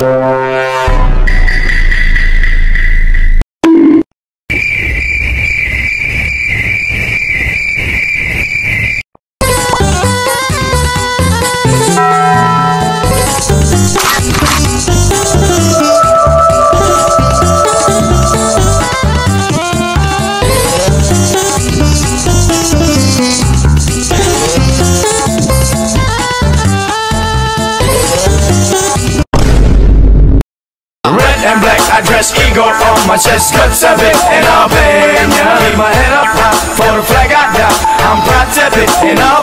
you. I dress ego on my chest, clips of it, and I'll. Keep my head up high for the flag I die. I'm proud to be, in.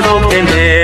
no temer.